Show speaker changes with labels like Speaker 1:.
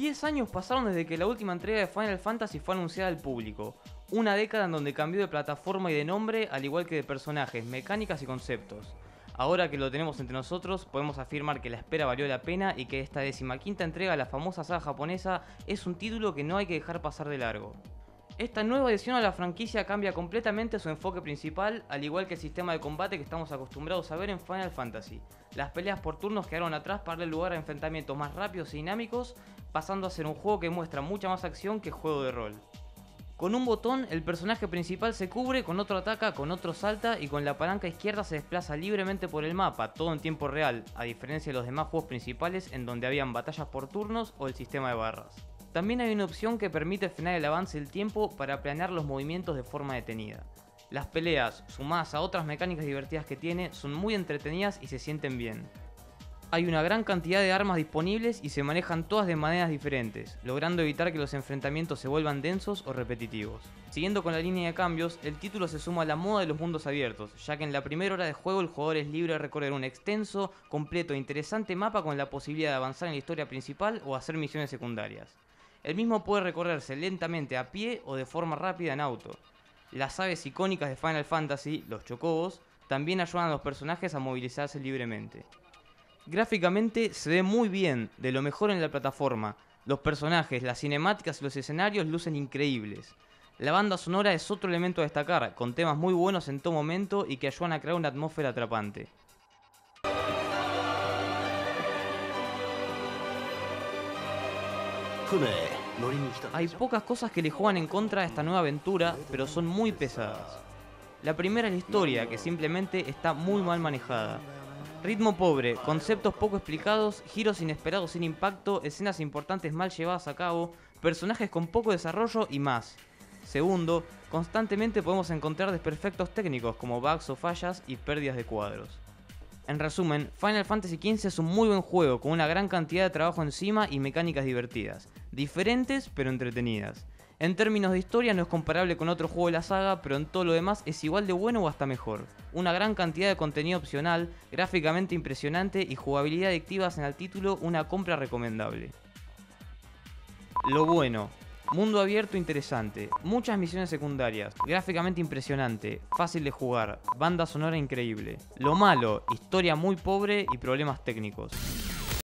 Speaker 1: 10 años pasaron desde que la última entrega de Final Fantasy fue anunciada al público. Una década en donde cambió de plataforma y de nombre, al igual que de personajes, mecánicas y conceptos. Ahora que lo tenemos entre nosotros, podemos afirmar que la espera valió la pena y que esta decimaquinta entrega de la famosa saga japonesa es un título que no hay que dejar pasar de largo. Esta nueva edición a la franquicia cambia completamente su enfoque principal, al igual que el sistema de combate que estamos acostumbrados a ver en Final Fantasy. Las peleas por turnos quedaron atrás para darle lugar a enfrentamientos más rápidos y dinámicos, pasando a ser un juego que muestra mucha más acción que juego de rol. Con un botón, el personaje principal se cubre, con otro ataca, con otro salta y con la palanca izquierda se desplaza libremente por el mapa, todo en tiempo real, a diferencia de los demás juegos principales en donde habían batallas por turnos o el sistema de barras. También hay una opción que permite frenar el avance del tiempo para planear los movimientos de forma detenida. Las peleas, sumadas a otras mecánicas divertidas que tiene, son muy entretenidas y se sienten bien. Hay una gran cantidad de armas disponibles y se manejan todas de maneras diferentes, logrando evitar que los enfrentamientos se vuelvan densos o repetitivos. Siguiendo con la línea de cambios, el título se suma a la moda de los mundos abiertos, ya que en la primera hora de juego el jugador es libre de recorrer un extenso, completo e interesante mapa con la posibilidad de avanzar en la historia principal o hacer misiones secundarias. El mismo puede recorrerse lentamente a pie o de forma rápida en auto. Las aves icónicas de Final Fantasy, los chocobos, también ayudan a los personajes a movilizarse libremente. Gráficamente se ve muy bien, de lo mejor en la plataforma. Los personajes, las cinemáticas y los escenarios lucen increíbles. La banda sonora es otro elemento a destacar, con temas muy buenos en todo momento y que ayudan a crear una atmósfera atrapante. Hay pocas cosas que le juegan en contra a esta nueva aventura, pero son muy pesadas. La primera es la historia, que simplemente está muy mal manejada. Ritmo pobre, conceptos poco explicados, giros inesperados sin impacto, escenas importantes mal llevadas a cabo, personajes con poco desarrollo y más. Segundo, constantemente podemos encontrar desperfectos técnicos como bugs o fallas y pérdidas de cuadros. En resumen, Final Fantasy XV es un muy buen juego con una gran cantidad de trabajo encima y mecánicas divertidas, diferentes pero entretenidas. En términos de historia no es comparable con otro juego de la saga, pero en todo lo demás es igual de bueno o hasta mejor. Una gran cantidad de contenido opcional, gráficamente impresionante y jugabilidad adictivas en el título, una compra recomendable. Lo bueno, Mundo abierto interesante, muchas misiones secundarias, gráficamente impresionante, fácil de jugar, banda sonora increíble. Lo malo, historia muy pobre y problemas técnicos.